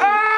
아!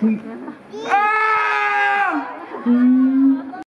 Ah!